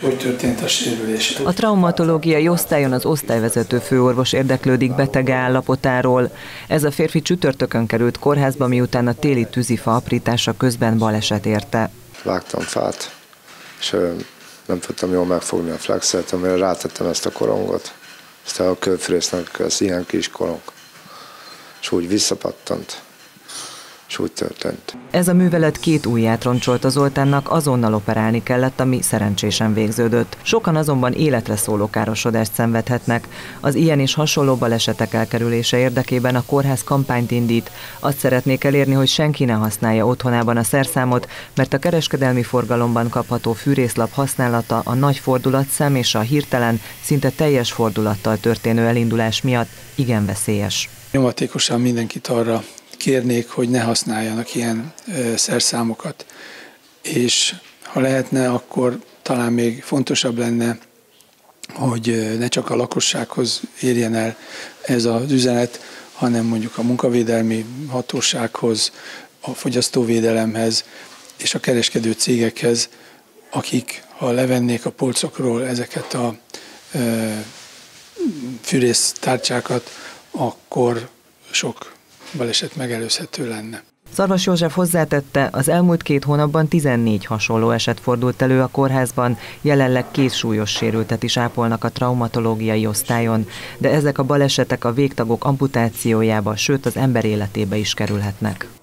Hogy történt a sérülés? A traumatológiai osztályon az osztályvezető főorvos érdeklődik betege állapotáról. Ez a férfi csütörtökön került kórházba, miután a téli tűzifa aprítása közben baleset érte. Vágtam fát, és nem tudtam jól megfogni a flexet, amire rátettem ezt a korongot. Aztán a kőfrésznek ez ilyen kis korong. És úgy visszapattant úgy történt. Ez a művelet két ujját roncsolt az Zoltánnak, azonnal operálni kellett, ami szerencsésen végződött. Sokan azonban életre szóló károsodást szenvedhetnek. Az ilyen és hasonló balesetek elkerülése érdekében a kórház kampányt indít. Azt szeretnék elérni, hogy senki ne használja otthonában a szerszámot, mert a kereskedelmi forgalomban kapható fűrészlap használata a nagy fordulatszem és a hirtelen, szinte teljes fordulattal történő elindulás miatt igen veszélyes. Nyomatékosan mindenkit arra kérnék, hogy ne használjanak ilyen szerszámokat. És ha lehetne, akkor talán még fontosabb lenne, hogy ne csak a lakossághoz érjen el ez az üzenet, hanem mondjuk a munkavédelmi hatósághoz, a fogyasztóvédelemhez és a kereskedő cégekhez, akik ha levennék a polcokról ezeket a fűrésztárcsákat, akkor sok baleset megelőzhető lenne. Szarvas József hozzátette, az elmúlt két hónapban 14 hasonló eset fordult elő a kórházban, jelenleg két súlyos sérültet is ápolnak a traumatológiai osztályon, de ezek a balesetek a végtagok amputációjába, sőt az ember életébe is kerülhetnek.